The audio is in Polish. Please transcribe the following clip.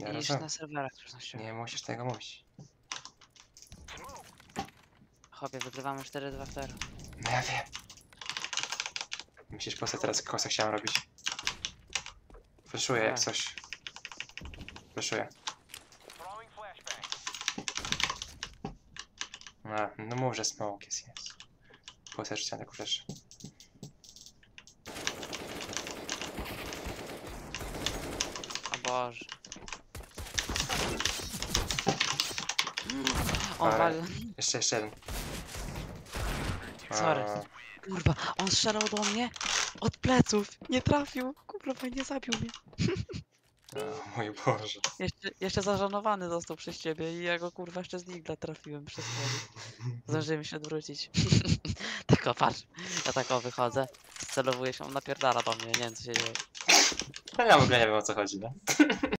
Ja niż rozumiem. na serwerach społecznościowych. Nie musisz tego mówić. Chłopie, wygrywamy 4-2 w teraz. No ja wiem. Myślisz, po co teraz kosa chciałem robić? Wyszuję jak Tak. coś. Wyszuję. No, no mów, że smoke jest, jest. Po co taką flash? O Boże. On Ale-. Jeszcze, jeszcze jeden. Sorry. A, Kurwa, on strzelał do mnie od pleców. Nie trafił. Kurwa, nie zabił mnie. O mój Boże. Jeszcze, jeszcze zażanowany został przez ciebie i ja go kurwa jeszcze z nigla trafiłem przez chłody. Zdążyłem się odwrócić. tak o, patrz. Ja tak o wychodzę. Celowuję się, on napierdala do mnie, nie wiem co się dzieje. No ja w ogóle nie wiem o co chodzi, no.